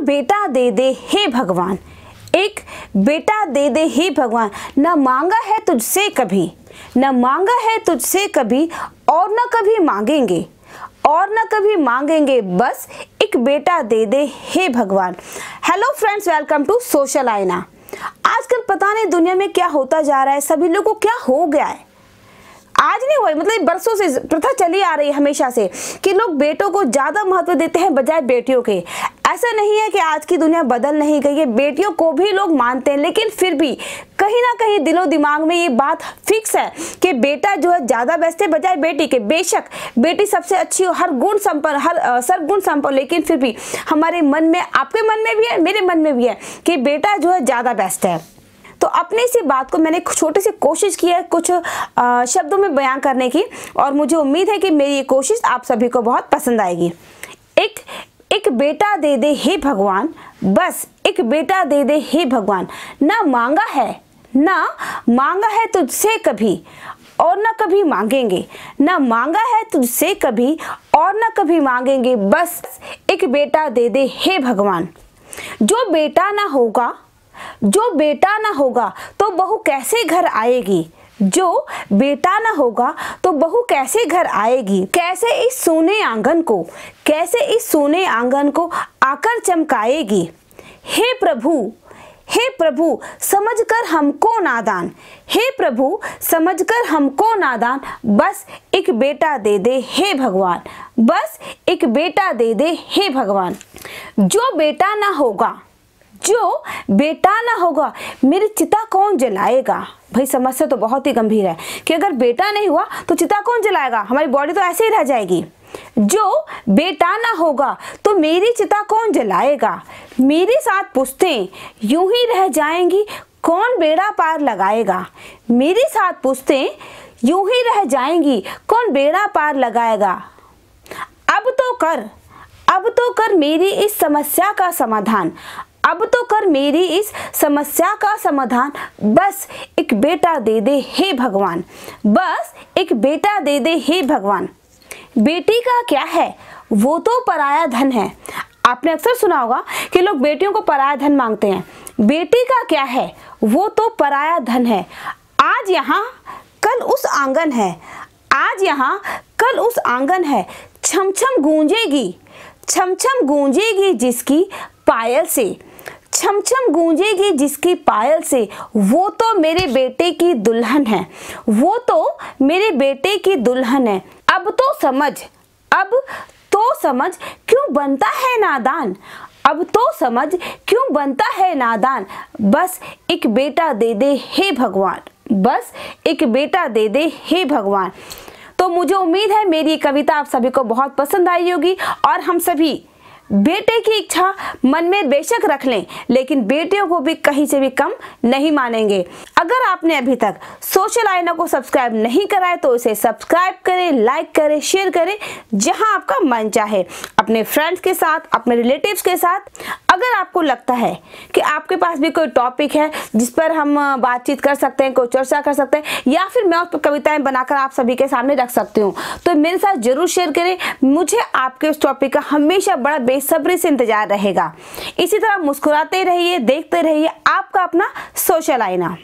बेटा दे दे, हे भगवान। एक, बेटा दे दे, हे भगवान। न मांगा है तुझसे कभी, न मांगा है तुझसे कभी, और न कभी मांगेंगे। और न कभी मांगेंगे, बस एक बेटा दे दे, हे भगवान। Hello friends welcome to social आईना आजकल पता नहीं दुनिया में क्या होता जा रहा है, सभी लोगों को क्या हो गया है। आज नहीं हुआ मतलब बरसों से प्रथा चली आ रही है हमेशा से, कि लोग बेटों को ज़्यादा महत्व देते हैं बजाय बेटियों के। ऐसा नहीं है कि आज की दुनिया बदल नहीं गई है। बेटियों को भी लोग मानते हैं, लेकिन फिर भी कहीं ना कहीं दिलो दिमाग में ये बात फिक्स है कि बेटा जो है ज़्यादा बेस्ट है, बजाय बेटी के। बेशक बेटी सबसे अच्छी हो, हर गुण संपन्न, हर सर्वगुण संपन्न, लेकिन फिर भी हमारे मन में, आपके मन में भी है, मेरे मन में भी है कि बेटा जो है ज़्यादा बेस्ट है। तो अपने इसी बात को मैंने छोटी सी कोशिश की है, कुछ शब्दों में बयान करने की, और मुझे उम्मीद है कि मेरी ये कोशिश आप सभी को बहुत पसंद आएगी। बेटा दे दे, हे भगवान। बस, एक बेटा दे दे, हे भगवान। ना मांगा है, ना मांगा है तुझसे कभी, और ना कभी मांगेंगे। ना मांगा है तुझसे कभी, और ना कभी मांगेंगे। बस, एक बेटा दे दे, हे भगवान। जो बेटा ना होगा, जो बेटा ना होगा तो बहू कैसे घर आएगी? जो बेटा ना होगा तो बहू कैसे घर आएगी? कैसे इस सोने आँगन को? कैसे इस सोने आँगन को आकर चमकाएगी? हे प्रभु हे प्रभु, समझकर हमको नादान। हे प्रभु, समझकर हमको नादान। बस एक बेटा दे दे हे भगवान। बस एक बेटा दे दे हे भगवान। जो बेटा ना होगा जो बेटा ना होगा, मेरी चिता कौन जलाएगा? भाई, समस्या तो बहुत ही गंभीर है कि अगर बेटा नहीं हुआ तो चिता कौन जलाएगा? हमारी बॉडी तो ऐसे ही रह जाएगी। जो बेटा ना होगा तो मेरी चिता कौन जलाएगा? मेरे साथ पुश्तें यूँ ही रह जाएँगी, कौन बेड़ा पार लगाएगा? मेरे साथ पुश्तें यूँ ही रह जाएँगी, कौन बेड़ा पार लगाएगा? अब तो कर, अब तो कर मेरी इस समस्या का समाधान। अब तो कर मेरी इस समस्या का समाधान। बस, एक बेटा दे दे हे भगवान। बस, एक बेटा दे दे हे भगवान। बेटी का क्या है? वो तो पराया धन है। आपने अक्सर सुना होगा कि लोग बेटियों को पराया धन मांगते हैं। बेटी का क्या है? वो तो पराया धन है। आज यहाँ कल उस आँगन है। आज यहाँ कल उस आँगन है। छम छम गूंजेगी। छम छम गूंजेगी जिसकी पायल से। छम छम गूंजेगी जिसकी पायल से। वो तो मेरे बेटे की दुल्हन है। वो तो मेरे बेटे की दुल्हन है। अब तो समझ। अब तो समझ क्यों बनता है नादान? अब तो समझ क्यों बनता है नादान? बस एक बेटा दे दे, हे भगवान। बस एक बेटा दे दे, हे भगवान। तो मुझे उम्मीद है मेरी कविता आप सभी को बहुत पसंद आई होगी और हम सभी बेटे की इच्छा मन में बेशक रख लें, लेकिन बेटियों को भी कहीं से भी कम नहीं मानेंगे। अगर आपने अभी तक सोशल आईना को सब्सक्राइब नहीं करा है तो इसे सब्सक्राइब करें, लाइक करें, शेयर करें, जहाँ आपका मन चाहे। अपने फ्रेंड्स के साथ, अपने रिलेटिव्स के साथ, अगर आपको लगता है कि आपके पास भी कोई टॉपिक है, जिस पर हम बातचीत कर सकते हैं, कोई चर्चा कर सकते हैं, या फिर मैं उस पर कविताएँ बनाकर आप सभी के सामने रख सकती हूँ तो मेरे साथ ज़रूर शेयर करें। मुझे आपके उस टॉपिक का हमेशा बड़ा बेसब्री से इंतज़ार रहेगा। इसी तरह मुस्कुराते रहिए देखते रहिए आपका अपना सोशल आईना।